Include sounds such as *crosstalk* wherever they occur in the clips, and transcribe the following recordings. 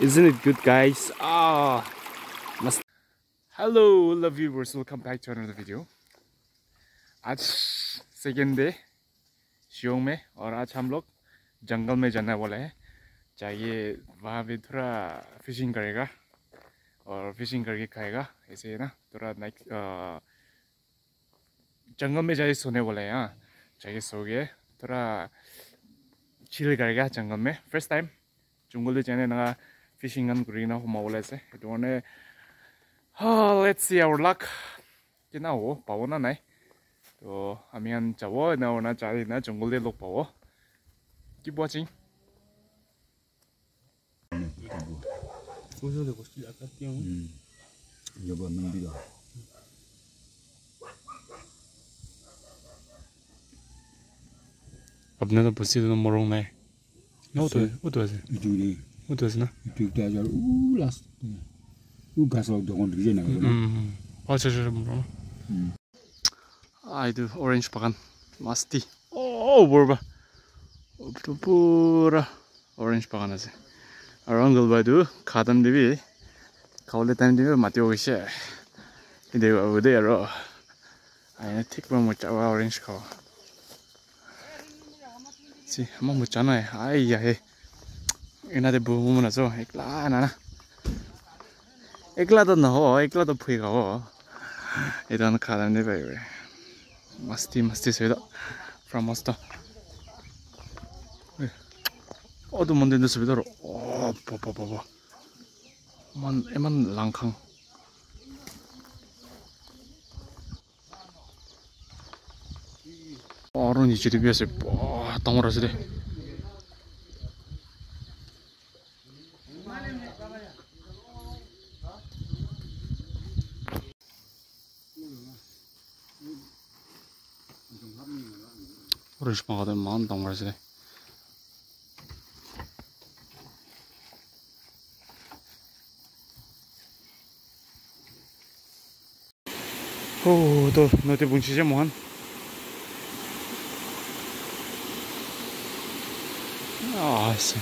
Isn't it good, guys? Ah, must. Hello, love viewers. Welcome back to another video. आज second day शियोंग में और आज हम लोग जंगल में जाने वाले हैं चाहिए वहाँ भी थोड़ा फिशिंग करेगा और फिशिंग करके खाएगा ऐसे है ना थोड़ा नाइट जंगल में जाए सोने वाले हैं हाँ चाहिए सो गए थोड़ा chill garga jungle me. First time jungle de jane na fishing an green of mawla se. Do ne ha ah, let's see our luck. Cái nào wow, kina wo pawna nai. To ami an chawo na ona chali na jungle de lok pawo keep watching. 소셜에 고시 아까 띵. 여보 넘비다. обнена посидено морон не. Но то, вот то же. Идули. Вот то же, на. Идули даже у лас. У гасо догон диже на. Мм. Пача же морон. Мм. I do orange pagan. Masti. Oh, borba. Pura orange pagan ase. Arangal ba do khadam dibi. Kawle tan dibi mati ogishe. Ide ode yaro. Ayna tikba mo chawa orange kawa. 간 আছে আৰু আংগল বাইদেউ খাদাম দিবি খাবলৈ টাইম দিবি মাতিব গৈছে কিন্তু হ'ব দেই আৰু আইনে ঠিক মই মোচা অৰেঞ্জ খাওঁ চি মই মোচা নাই আই আহে এনাতে বহু মন আছো একলা 바로 니즈리 비에서 빠 땅오라지래 우리 집마가든 만 땅오라지래 오또 너한테 뭉치지 뭐한? awesome.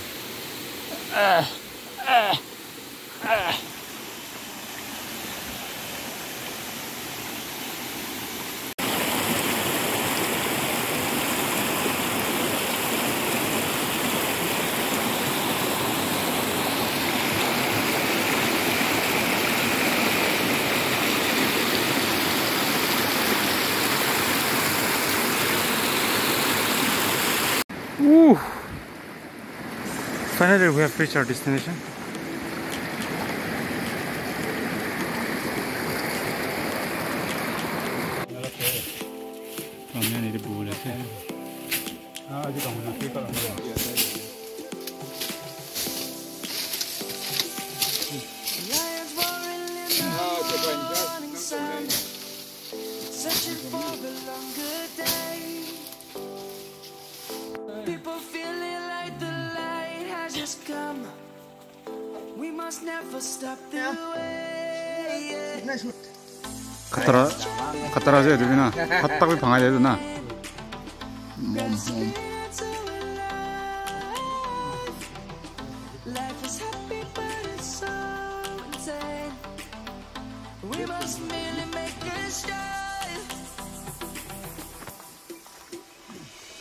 Finally, we have reached our destination. 그 갖다라 갖다라 줘야 되나? 핫딱을 방아야 되나?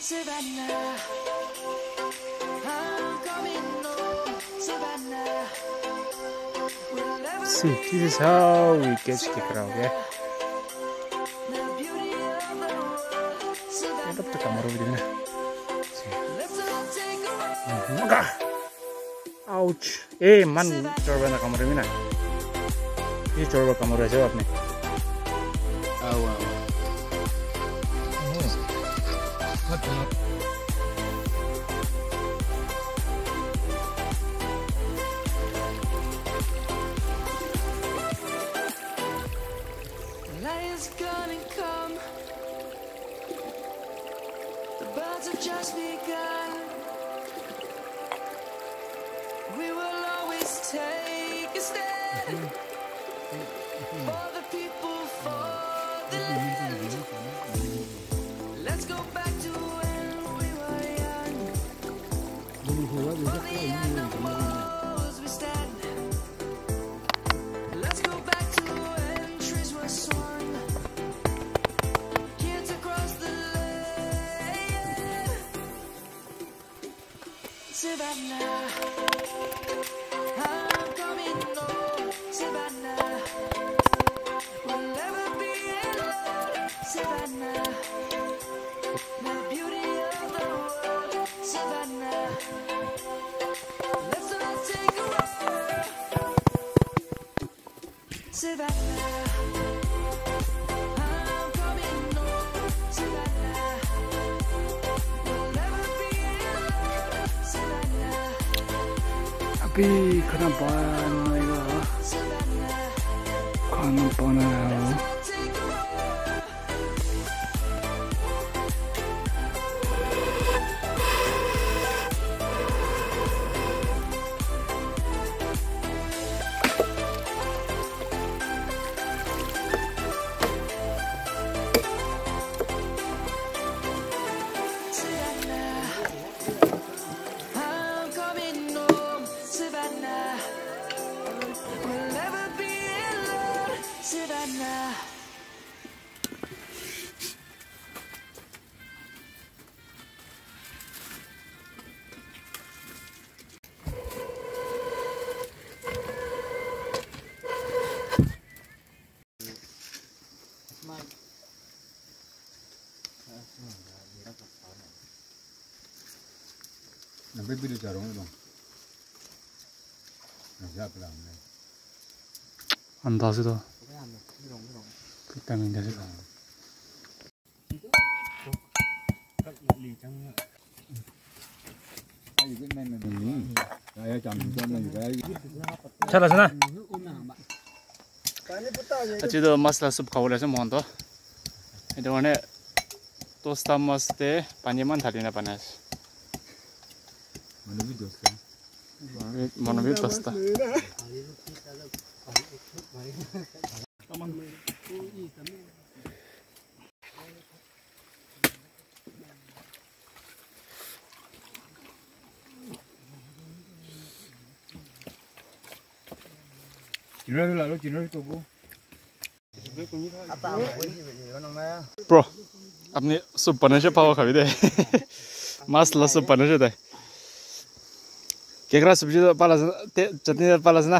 To we'll never See, this is how we get karaoke. the beauty of the world. Savannah, 이것도 까마로 되네. Birds have just begun. Savannah. The beauty of the world, Savannah. Let's all take a walk, Savannah. I'm coming home, Savannah. We'll ai biết nên là đừng đây chồng cho mình cái 잘하잖아. 아직도 마스터 숲 가오래서 뭔도. 이동안에 또 스타머스 때 반이만 달리나 봐네. mà nó biết được sao 뭐는 왜 떴다. Chinero là nó chinero tụi cô. अपने सब पाव खावी दे मस्त लस सबसे दे केकरा सब्ज़ी तो पाला चटनी पाला ना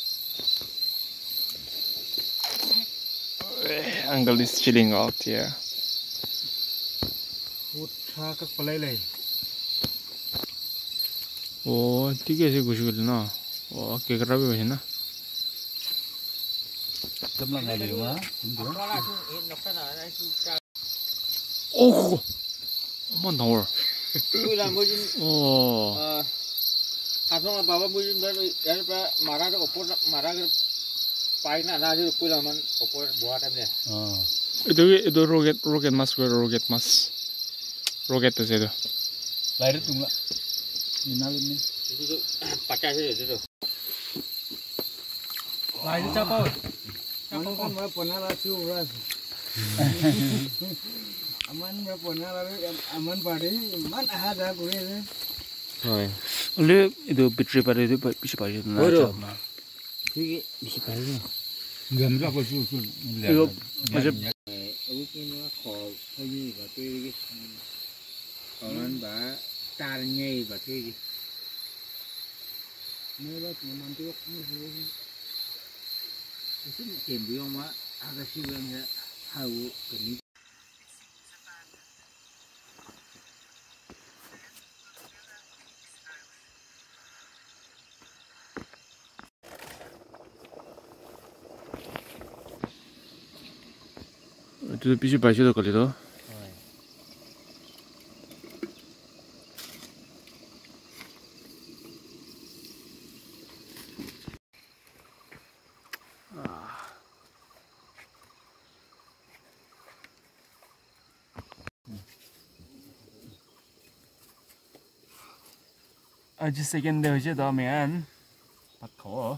uncle is chilling out here. Oh, ठीक है से कुछ बोल ना ओ के करा भी बजे ना तब लगा ले हुआ ओह मन और tôi làm bôi chân ồ. Ờ, hạt xong là bà bôi chân đó rồi đó là ra đó ở ra cái pahit na lalo po naman upor buhatan. Oh. Ito, ito rocket, rocket mask or rocket mask? Rocket na siya ito. Lahir ito nga. Minalim niya. Ito ito. *clears throat* Pakay siya ito. Lahir ito po. Ano kan berapa nara curas? *laughs* Aman berapa? Aman ah, ada kuih. Oh, lihat itu bateri pada itu bisa pada nara curas. 그게 미시 빠르네. Gần ra có chu chu. 이거 맞아 Út nó khổ thôi như và tôi cái còn anh bà ta nhây và cái Ni lah cuma mantu ni sih. cái tiền bị ông á aga siêu anh ra hao cái ní 이도 빛 tôi biết bài chưa được cái đó ở dưới second đều chưa đó mẹ anh bắt khổ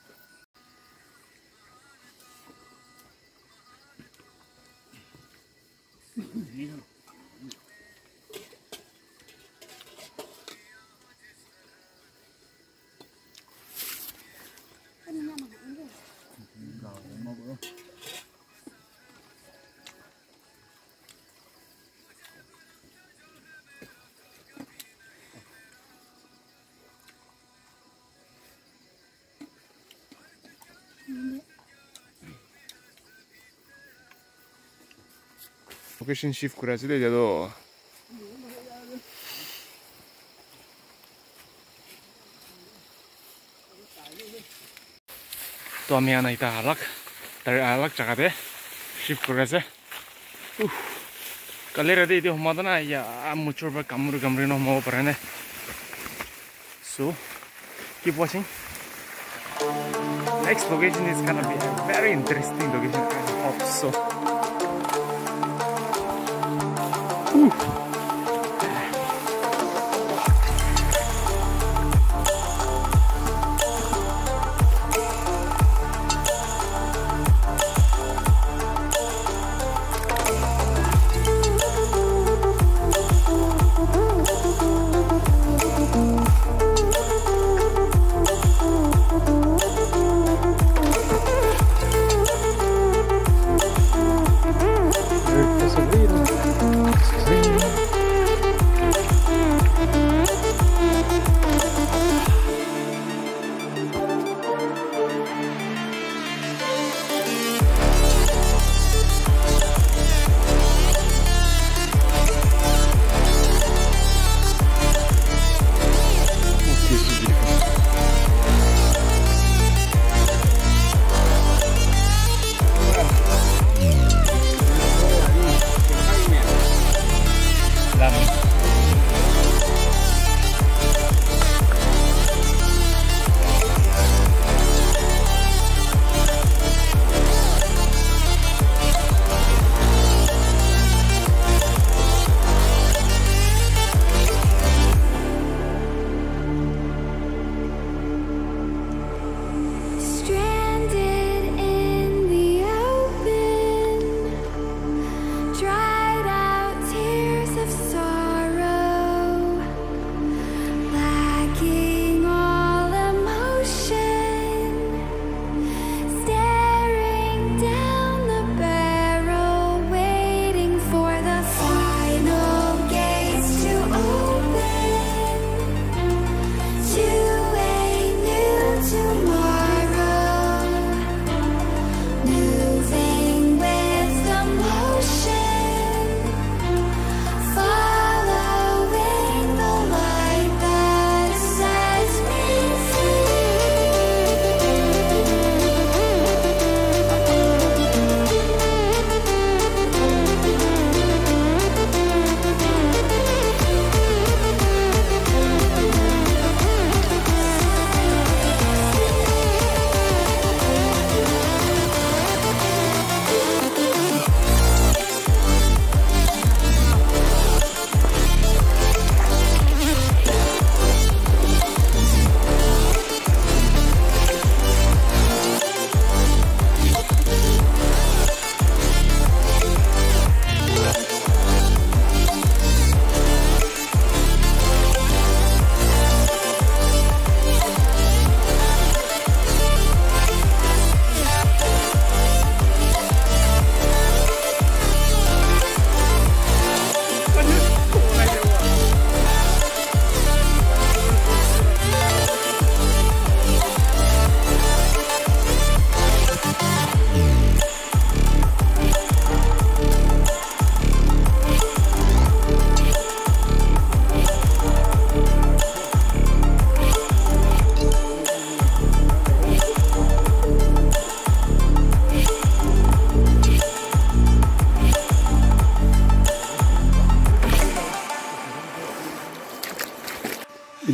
vivido. フォケシンシフクラスでやどう तो आम्ही आना इथं आलाक तर आलाक जगा ते शिफ्ट करायचं कले रे इथे होमात ना या मुचोर कमरू कमरी न होमावं पर्यंत so keep watching next location is can be very interesting location of so Ooh.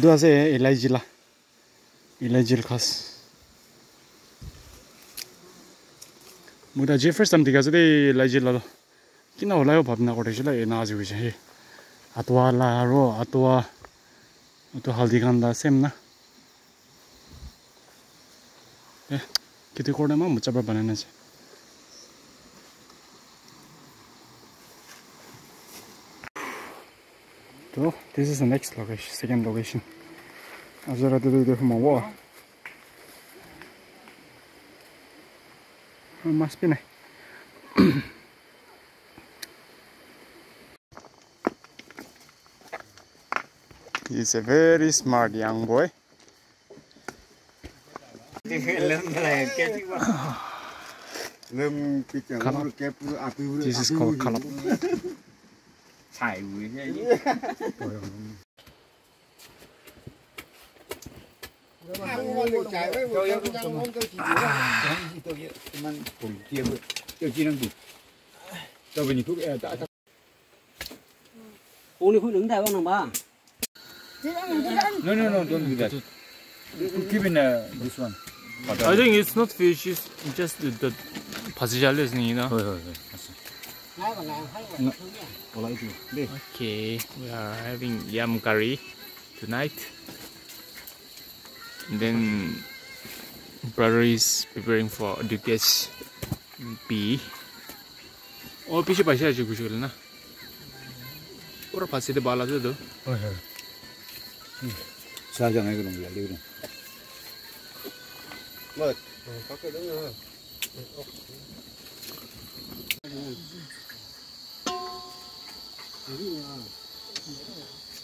itu ase elaichi इलाइजिल elaichi khas मुदा फ़र्स्ट टाइम दिखा दे लाइजे ला किन होला भावना गरेछ ल ए नाज हुन्छ ला रो अतुवा अतु हल्दी खान ला सेम ना ए किति कोर्नेमा मुच्चा पर बनाने छ So, this is the next location, second. Do do from a wall. Must be. He's a very smart young boy. This is called kalap. *coughs* 오늘 그 능다 이거는 봐. no no no don't do that keep in uh, this one I think it's not fish, it's just the, the 바지잘레 you know. thôi thôi Olá, itu. Deh. Okay, we are having yam curry tonight. then brother is preparing for the guest B. Oh, pisi pasi aja gue jual na. Orang pasti deh balas itu. Oh ya. Saja nggak ngomong lagi dong. Mat, pakai dong ya. Ini ya.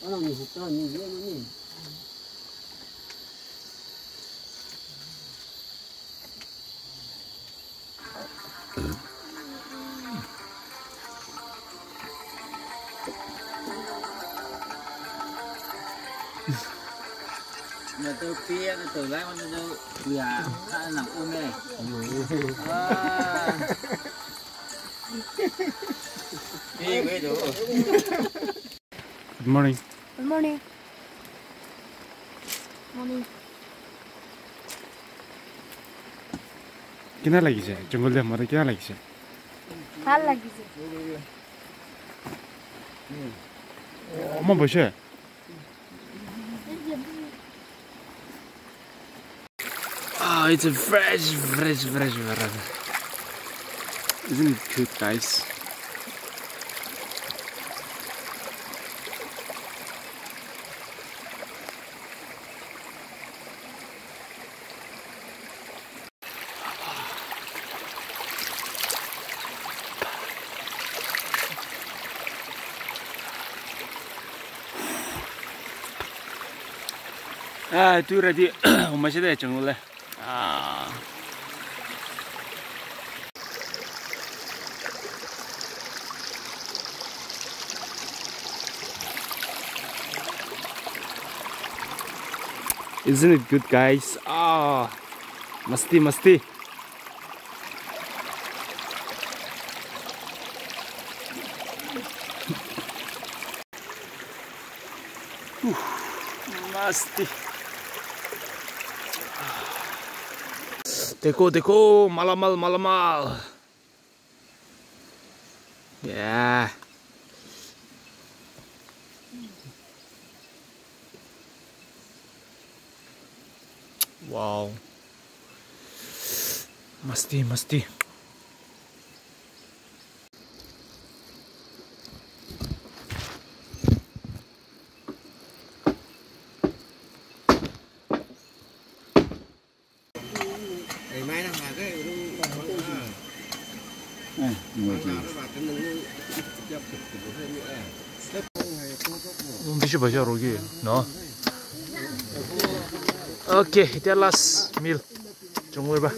Alam hutan ini, ini. mà tôi kia nó từ lái nó đâu nhà sao làm ôm này đi với đủ Good morning. Good morning. Morning. किन लागि छ जङ्गल म त किन लागि छ ভাল লাগিছে म भइसक्यो Ah, it's a fresh, fresh, fresh, fresh. Isn't it good, guys? À, tôi ra đi, hôm nay sẽ để chừng lên. Isn't it good, guys? Ah, masti, masti. Masti. देखो देखो मालामाल मालामाल Yeah. Wow. Masti, masti. Ngày mai là cái người thì Um bicho Ok, that last Mil, Chúng ngồi ba.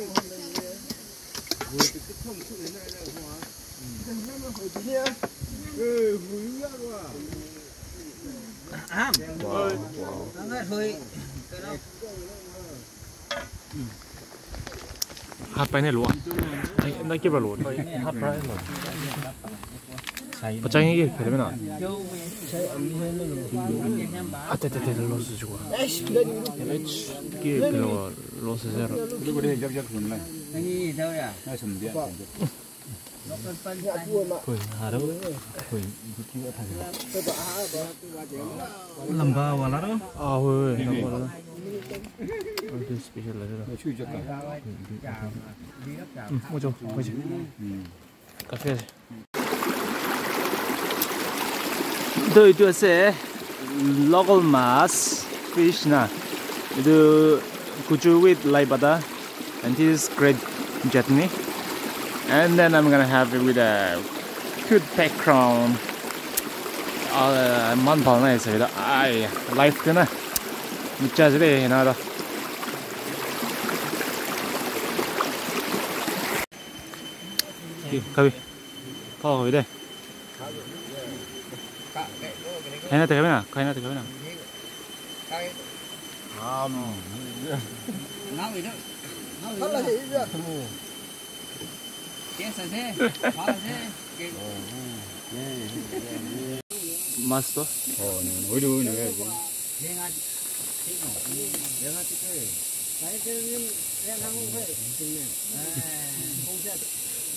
Wow, wow. Hạt bay này lúa. Nó kia vào lúa. Hạt bay luôn. 부장이 이렇게 되면 아때때때 로스 주고. 이게 별로 로스 제로. 그리고 우리 이제 이제 그만 아니 저야. 나 섬디야 거의 하루 거의 이거 타세요. 람바 와라로 아 왜? 람바 완전 스페셜하잖아 추이졌다. 뭐죠. 뭐지. 카페 So it's a local mass fish, na. Fish না with কুচু with and পাতা great, দিছ And then I'm gonna have it with a good background. Man pal, na sẽ là ai life thế này. Mình chơi cái này nào đó. Kavi, kavi. 나다 가비 가 가비 돼 가이나 때 가비나 가이나 때 가비나 Nau itu. Nau itu. Cái sao thế? Hóa thế. Cái 마스터 어 어디로 내가 이제 dengan tengok. Jangan kita. Saya kena yang kamu phải. Không chết.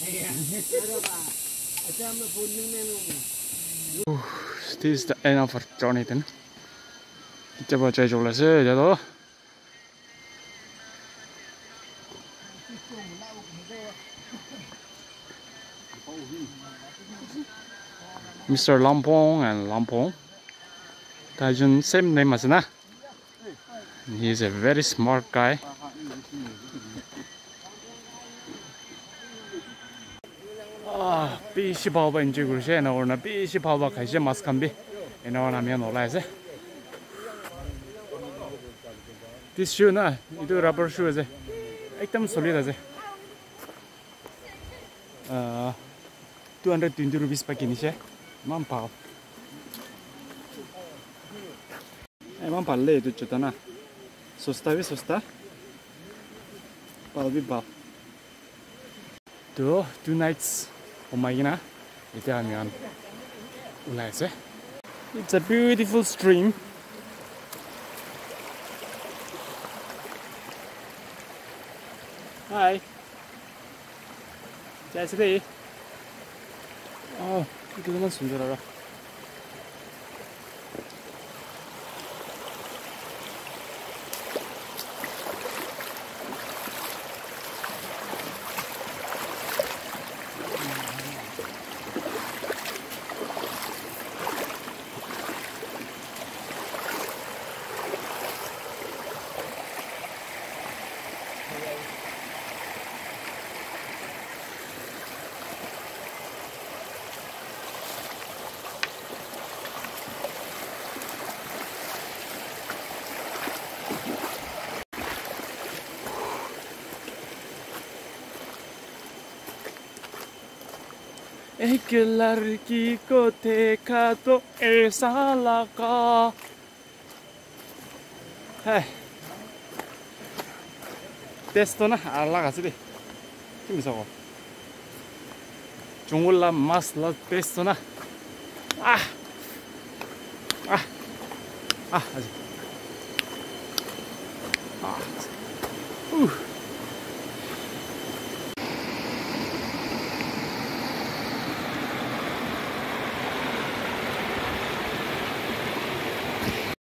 Ada apa? Macam mana pun Uh, this is the end of our journey then. Kita baca jola se jado. Mr. Lampong and Lampong. Tajun same name as na. He is a very smart guy. 비시 바바 인지 그러셔 나 오늘 비시 바바 가시 마스캄비. 에나 나면 올라야세 this shoe na it is rubber shoe is ekdam solid is uh 220 rupees pakini she man pa e man pa le tu chutana sosta vi sosta pa vi pa two two nights. Omaina, Italian, Ulaise. It's a beautiful stream. Hi. Jesse. Oh, you can't see it. El que la ricoteca do El Salaga. Hey. 테스트는 알라가스리. 힘이서고. 중울라 마슬라 테스트나. 아. 아. 아, 아직.